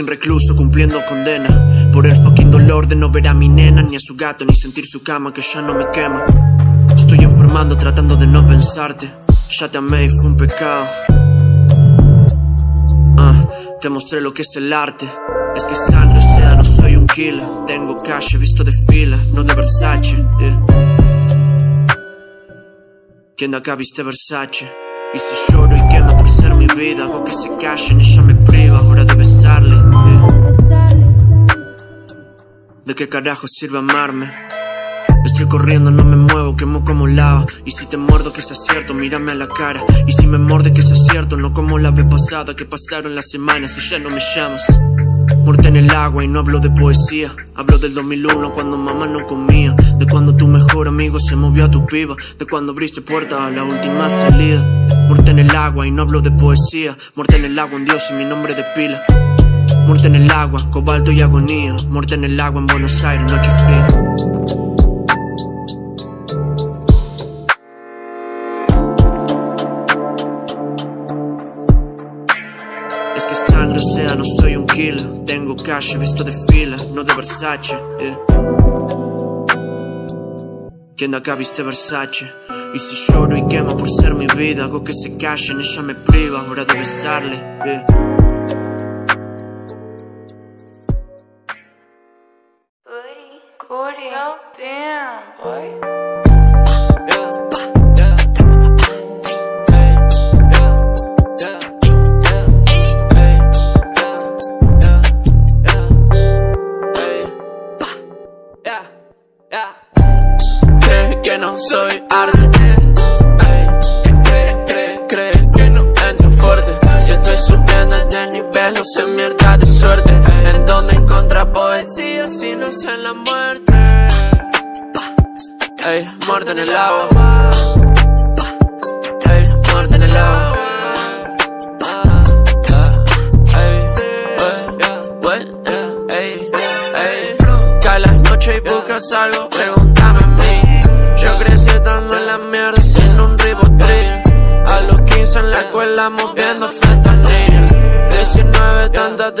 como un recluso cumpliendo condena. Por el fucking dolor de no ver a mi nena Ni a su gato, ni sentir su cama que ya no me quema. Estoy informando tratando de no pensarte. Ya te amé y fue un pecado. Ah, te mostré lo que es el arte. Es que sangre, o sea, no soy un killer. Tengo cash, he visto de fila, no de Versace yeah. ¿Quién de acá viste Versace? Y si lloro y quemo por ser mi vida Hago que se callen, ella me priva Hora de besarle ¿De qué carajo sirve amarme? Estoy corriendo, no me muevo, quemo como lava. Y si te muerdo que sea cierto, mírame a la cara. Y si me morde que sea cierto, no como la vez pasada Que pasaron las semanas y ya no me llamas. Muerte en el agua y no hablo de poesía. Hablo del 2001 cuando mamá no comía. De cuando tu mejor amigo se movió a tu piba. De cuando abriste puerta a la última salida. Muerte en el agua y no hablo de poesía. Muerte en el agua, un dios y mi nombre de pila Muerte en el agua, cobalto y agonía Muerte en el agua en Buenos Aires, noche fría Es que sangre, sea, no soy un killer Tengo cash, visto de fila, no de Versace yeah. ¿Quién de acá viste Versace? Y si lloro y quemo por ser mi vida Hago que se callen, ella me priva Hora de besarle yeah.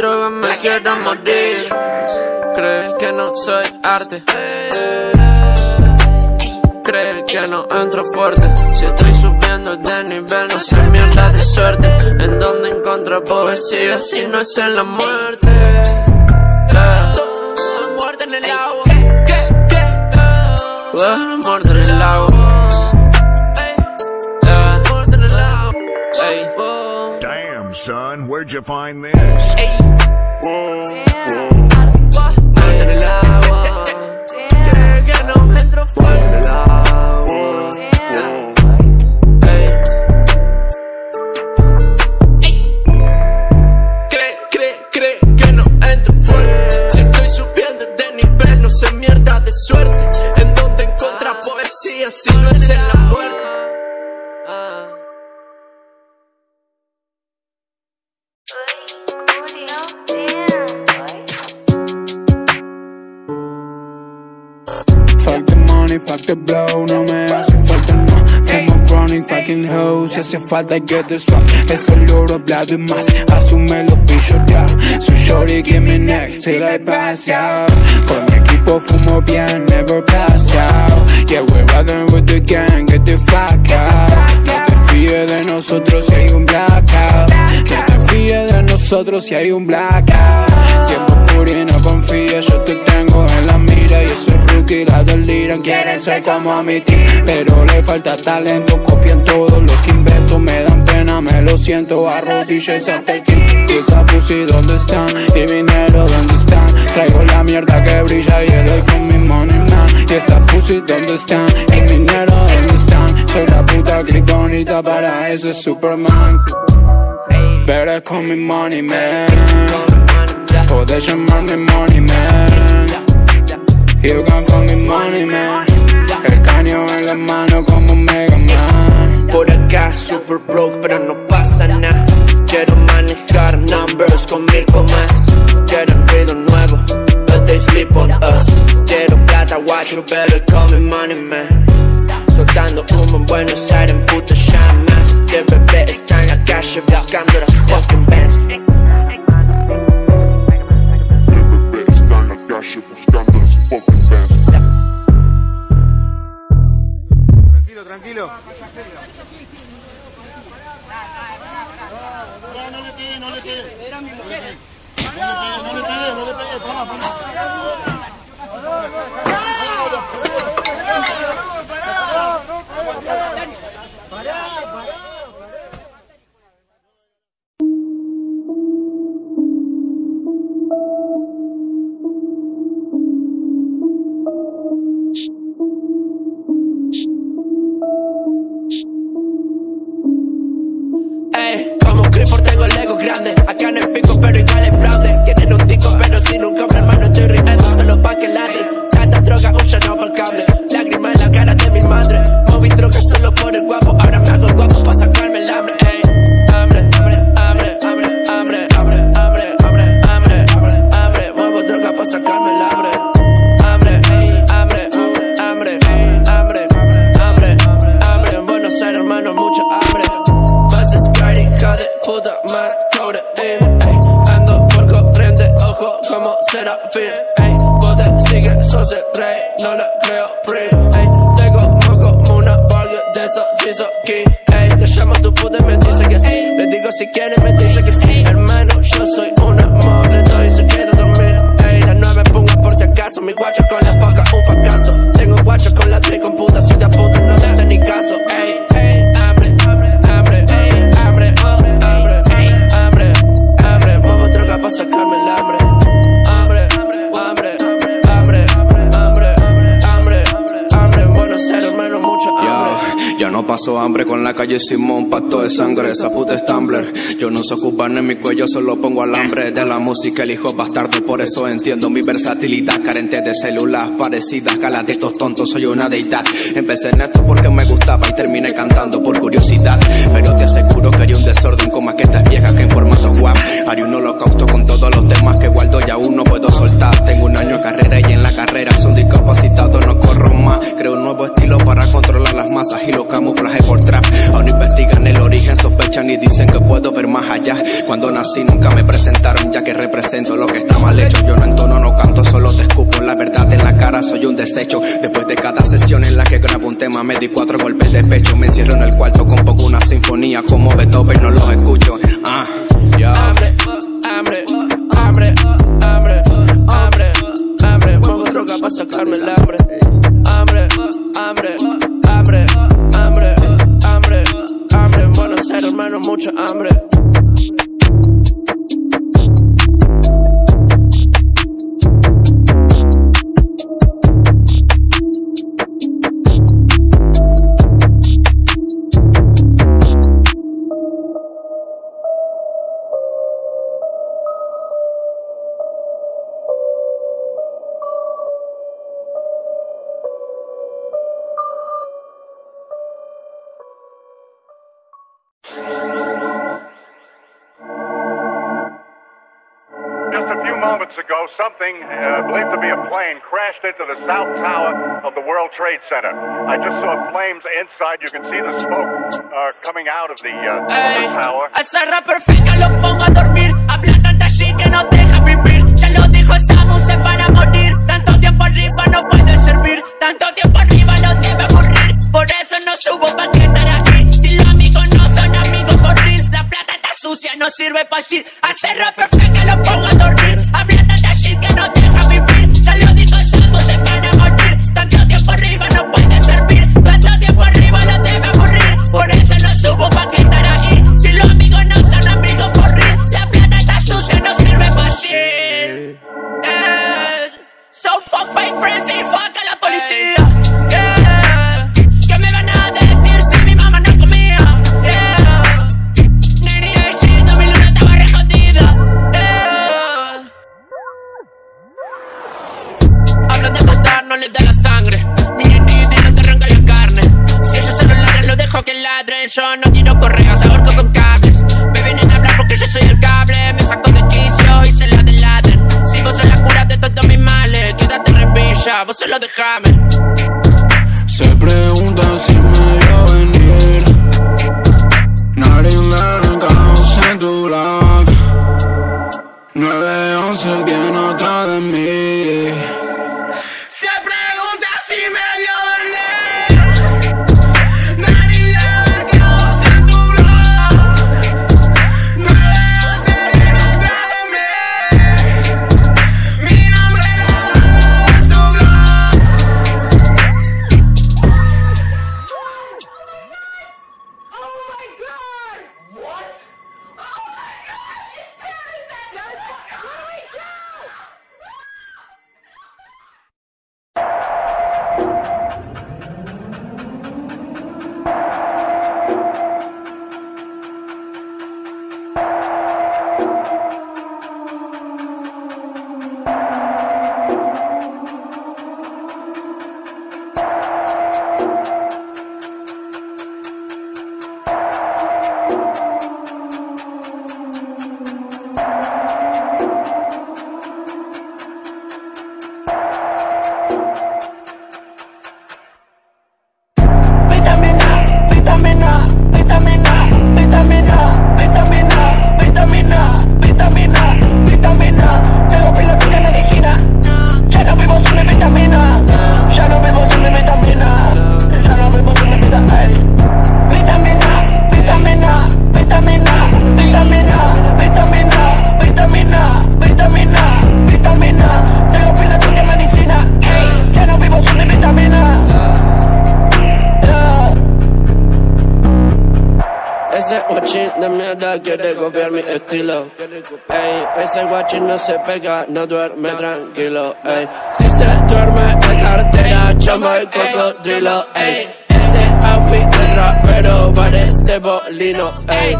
19 tanta droga me quiero morir. Crees que no soy arte. Crees que no entro fuerte. Si estoy subiendo de nivel no sé mierda de suerte. En donde encuentro poesía si no es en la muerte Yeah. Muerte en el agua Muerte en el agua where'd you find this? Muerte falta get this rock Es el oro, hablado y más, asume lo pillotear So shorty, give me neck. Till I pass out Con mi equipo fumo bien, never pass out. Yeah, we're riding with the gang, get the fuck out. No te fíes de nosotros si hay un blackout. No te fíes de nosotros si hay un blackout. Siempre puri, no confíes, yo te tengo en la mira. Y esos rookie la deliran, quieren ser como a mi team Pero le falta talento, copian todo lo que Me dan pena, me lo siento, arrodillas hasta el Y esa pussy, ¿dónde están? Y mi dinero, ¿dónde están? Traigo la mierda que brilla y doy con mi money man Y esa pussy, ¿dónde están? Mi dinero, ¿dónde están? Soy la puta criptonita para ese Superman Better call me money man Puedes llamarme money man You can call me money man El caño en la mano como Mega Man por acá, super broke, pero no pasa nada. Quiero manejar numbers con mil comas. Quiero un ruido nuevo, but they sleep on us. Quiero plata, watch, you better call me money man. Soltando humo en Buenos Aires, en puta llamas. De bebé está en la calle buscando las fucking bands. De bebé está en la calle buscando las fucking bands. Tranquilo, tranquilo. No le pegué, no le pegué, no. Para, para. Pacto de sangre, esa puta es Tumblr. Soy cubano en mi cuello, solo pongo alambre de la música, el hijo bastardo, por eso entiendo mi versatilidad, carente de células parecidas a las de estos tontos, soy una deidad. Empecé en esto porque me gustaba y terminé cantando por curiosidad, pero te aseguro que haría un desorden con maquetas viejas que en formato guap. Haría un holocausto con todos los temas que guardo y aún no puedo soltar. Tengo un año de carrera y en la carrera son discapacitados, no corro más. Creo un nuevo estilo para controlar las masas y los camuflajes por trap. Aún investigan el origen, sospechan y dicen que puedo ver más allá. Cuando nací nunca me presentaron, ya que represento lo que está mal hecho. Yo no entono, no canto, solo te escupo la verdad en la cara, soy un desecho. Después de cada sesión en la que grabo un tema, me di cuatro golpes de pecho. Me encierro en el cuarto, compongo una sinfonía como Beethoven, no los escucho. Something uh, believed to be a plane crashed into the south tower of the World Trade Center. I just saw flames inside. You can see the smoke uh, coming out of the, uh, Ey, of the tower. A perfecta lo pongo a dormir. Habla tanta shit que no deja vivir. Ya lo dijo se van a morir. Tanto tiempo arriba no puede servir. Tanto tiempo arriba lo debe. Por eso no subo pa' que estar aquí. Si los amigos no son amigos for real. La plata está sucia, no sirve pa' shit. A perfecta lo pongo a dormir. Repilla, vos solo mierda quiere copiar mi estilo. Ey, ese guachi no se pega, no duerme tranquilo. Ey, si se duerme en cartera, chama el cocodrilo. Ey, ese outfit de rapero parece bolino. Ey.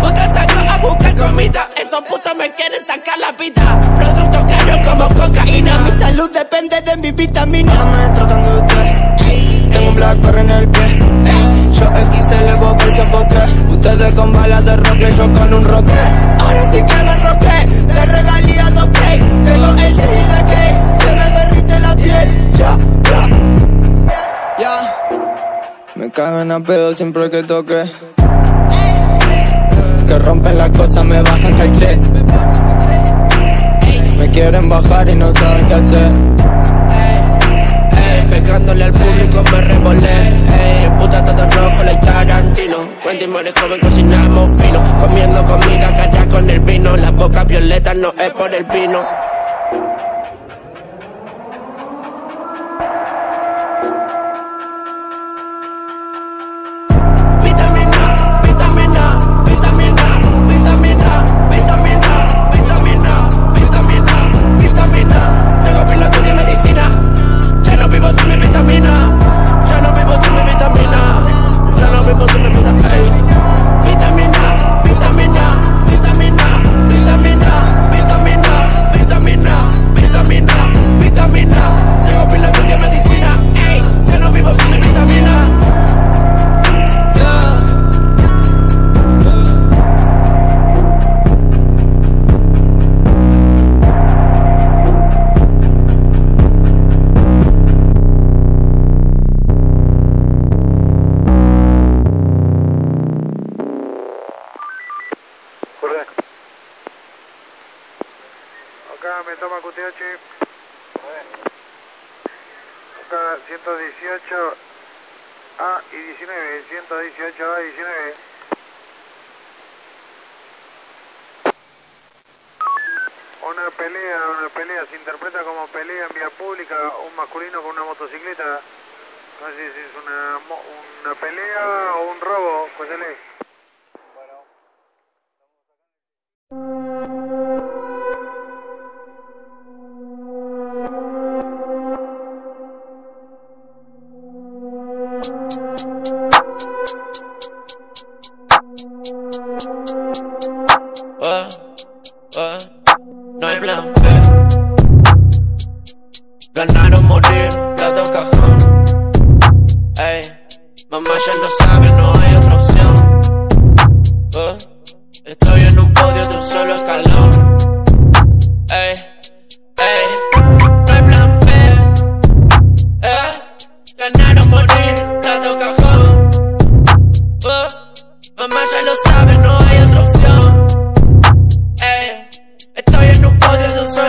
Puta saco a buscar comida, esos putos me quieren sacar la vida. Producto caro como cocaína. Mi salud depende de mi vitamina. Me tratando de usted. Tengo un Blackberry en el pie. Yo XL, vos por porque Ustedes con balas de rock, yo con un roque. Ahora sí que me roqué, de regalía 2K. Tengo el de que se me derrite la piel. Ya, ya. Ya. Me cagan a pedo siempre que toque. Que rompen las cosas, me bajan caché. Me quieren bajar y no saben qué hacer. Pegándole al público me revolé. Ey, puta todo rojo, la Tarantino. Cuenta y muere joven, cocinamos fino. Comiendo comida calla con el vino. La boca violeta no es por el vino. Me toma QTH. Acá 118 A y 19. 118 A y 19. Una pelea, una pelea, se interpreta como pelea en vía pública, un masculino con una motocicleta. No sé si es una, una pelea o un robo, pues en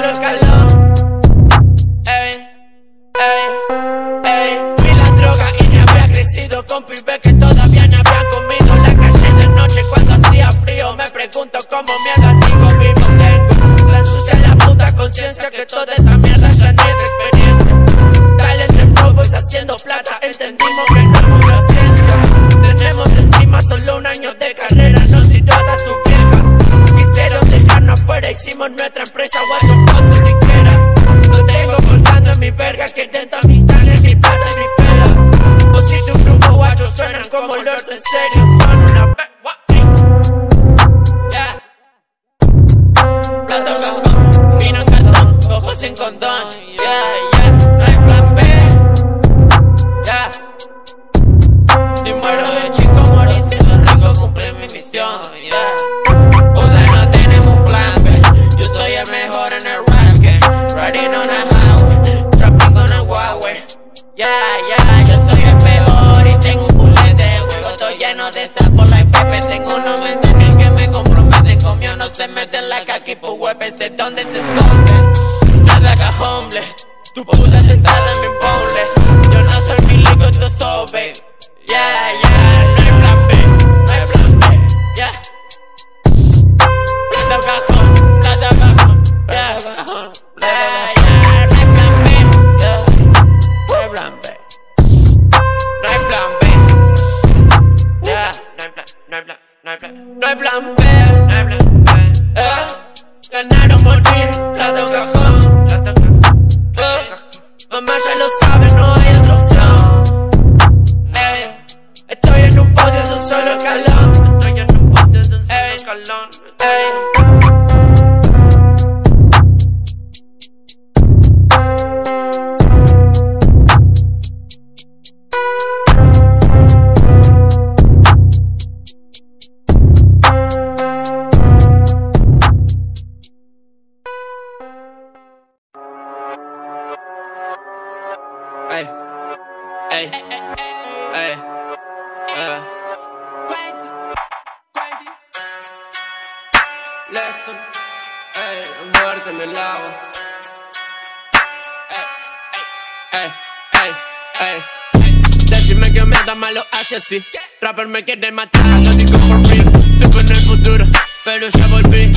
así. Rapper me quiere matar, lo digo por real. Estoy en el futuro, pero ya volví.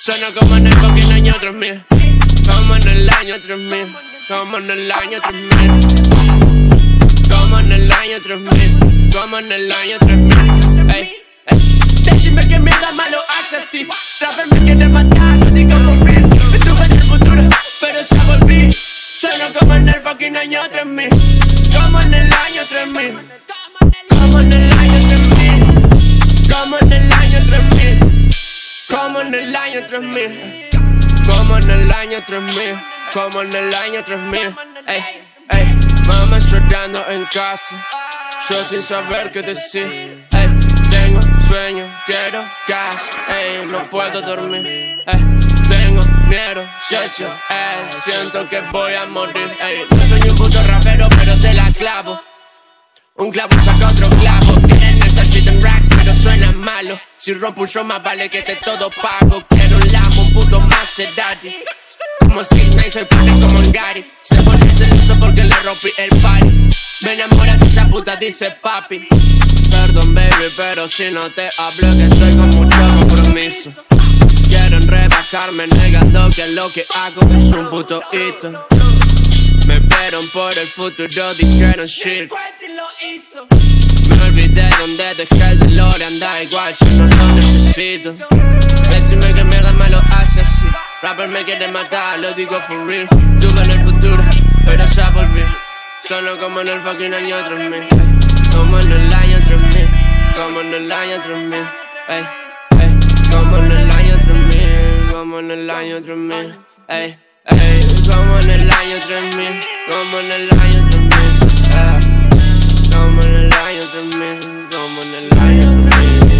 Suena como en el fucking año 3000. Como en el año 3000. Como en el año 3000. Como en el año 3000. Como en el año 3000. Ey. Decime que mierda malo hace así. Rapper me quiere matar, lo digo por real. Estuve en el futuro, pero ya volví. Suena como en el fucking año 3000. Como en el año 3000. El año 3000. Como en el año 3000. Como en el año 3000. Como en el año 3000. Como en el año 3000. Ey, ey. Mamá llorando en casa. Yo sin saber qué decir. Ey, tengo sueño, quiero gas. Ey, no puedo dormir. Ey, tengo miedo, checho. Ey, siento que voy a morir. Ey, no soy un puto rapero, pero te la clavo. Un clavo saca otro clavo. Tienen esa shit en racks, pero suena malo. Si rompo un show, más vale que te todo pago. Quiero un Lambo, un puto Maserati. Como Night, soy fuerte como un Gary. Se pone celoso porque le rompí el party. Me enamoras esa puta, dice papi. Perdón, baby, pero si no te hablo, que estoy con mucho compromiso. Quieren rebajarme negando que lo que hago es un puto hito. Me vieron por el futuro, dijeron shit. Me olvidé donde dejé el DeLorean, da igual, yo no lo necesito. Decime que mierda me lo hace así. Rapper me quiere matar, lo digo for real. Tuve en el futuro, pero ya volví. Solo como en el fucking año 3000. ey. Como en el año 3000. Como en el año 3000. Ey, ey. Como en el año 3000. Como en el año 3000. Ey, ey. Como en el año 3000. Como en el año the man, don't wanna lie